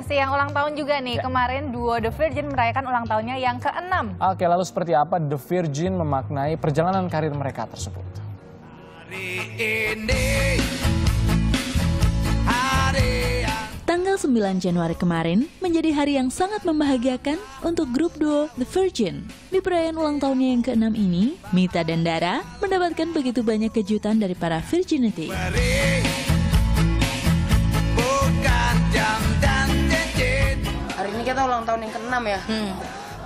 Masih yang ulang tahun juga nih. Ya. Kemarin duo The Virgin merayakan ulang tahunnya yang ke-6. Oke, lalu seperti apa The Virgin memaknai perjalanan karir mereka tersebut? Tanggal 9 Januari kemarin menjadi hari yang sangat membahagiakan untuk grup duo The Virgin. Di perayaan ulang tahunnya yang ke-6 ini, Mita dan Dara mendapatkan begitu banyak kejutan dari para Virginity. Hari ini kita ulang tahun yang ke-6 ya.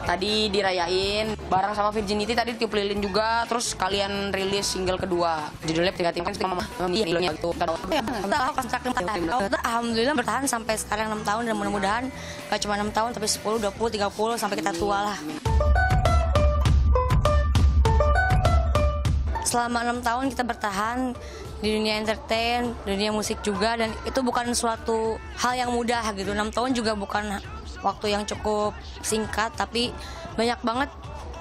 Tadi dirayain bareng sama Virginity tadi tiup lilin juga terus kalian rilis single kedua. Judulnya tiga tim kan sama iya gitu. Alhamdulillah bertahan sampai sekarang 6 tahun dan mudah-mudahan gak cuma 6 tahun tapi 10, 20, 30 sampai kita tua lah. Selama 6 tahun kita bertahan di dunia entertain, dunia musik juga dan itu bukan suatu hal yang mudah gitu. 6 tahun juga bukan waktu yang cukup singkat tapi banyak banget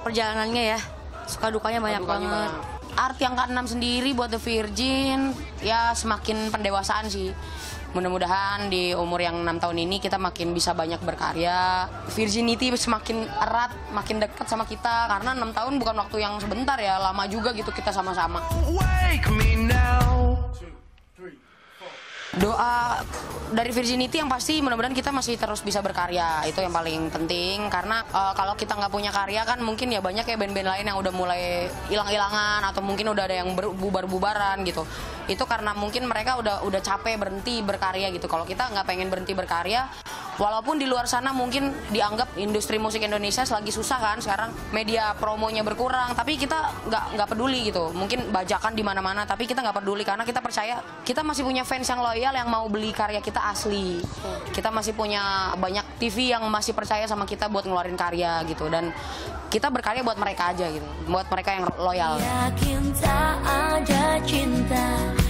perjalanannya ya. Suka dukanya banyak Dukanya banget. banyak. Art yang ke-6 sendiri buat The Virgin ya semakin pendewasaan sih. Mudah-mudahan di umur yang 6 tahun ini kita makin bisa banyak berkarya. Virginity semakin erat, makin dekat sama kita karena 6 tahun bukan waktu yang sebentar ya, lama juga gitu kita sama-sama. Doa dari Virginity yang pasti mudah-mudahan kita masih terus bisa berkarya. Itu yang paling penting. Karena eh, kalau kita nggak punya karya kan mungkin ya banyak ya band-band lain yang udah mulai hilang-hilangan atau mungkin udah ada yang bubar-bubaran gitu. Itu karena mungkin mereka udah udah capek berhenti berkarya gitu. Kalau kita nggak pengen berhenti berkarya walaupun di luar sana mungkin dianggap industri musik Indonesia lagi susah kan sekarang media promonya berkurang tapi kita nggak nggak peduli gitu. Mungkin bajakan di mana-mana tapi kita nggak peduli karena kita percaya kita masih punya fans yang loyal yang mau beli karya kita asli. Kita masih punya banyak TV yang masih percaya sama kita buat ngeluarin karya gitu. Dan kita berkarya buat mereka aja gitu buat mereka yang loyal. Yakin tak ada cinta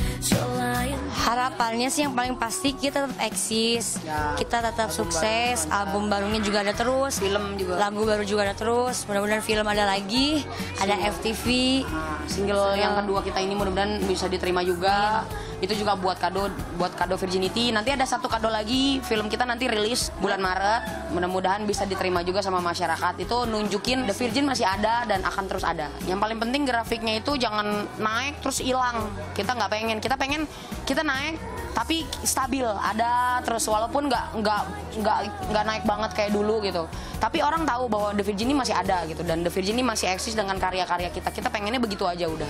Harapannya sih yang paling pasti kita tetap eksis, Ya, kita tetap sukses, album barunya juga ada terus, Film juga. lagu baru juga ada terus, mudah-mudahan film ada lagi, ada FTV, Nah, single yang kedua kita ini mudah-mudahan bisa diterima juga. Itu juga buat kado buat kado Virginity. Nanti ada satu kado lagi, film kita nanti rilis bulan Maret. Mudah-mudahan bisa diterima juga sama masyarakat. Itu nunjukin The Virgin masih ada dan akan terus ada. Yang paling penting grafiknya itu jangan naik terus hilang. Kita nggak pengen. Kita pengen kita naik tapi stabil ada terus walaupun nggak nggak nggak nggak naik banget kayak dulu gitu tapi orang tahu bahwa The Virgin ini masih ada gitu dan The Virgin ini masih eksis dengan karya-karya kita kita pengennya begitu aja udah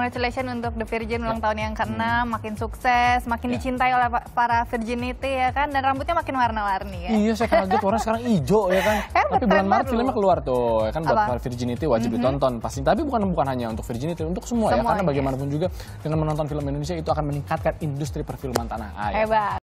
Congratulations untuk The Virgin Ya. ulang tahun yang ke-6, Hmm. makin sukses, makin dicintai oleh pa- para Virginity ya kan, dan rambutnya makin warna-warni ya. Iya, saya kaget warna sekarang hijau ya kan. Eh, Tapi bulan Maret filmnya keluar tuh, ya kan buat Apa? Para Virginity wajib ditonton pasti. Tapi bukan bukan hanya untuk Virginity, untuk semua ya. Karena Semuanya. bagaimanapun juga dengan menonton film Indonesia itu akan meningkatkan industri perfilman tanah air. Hebat.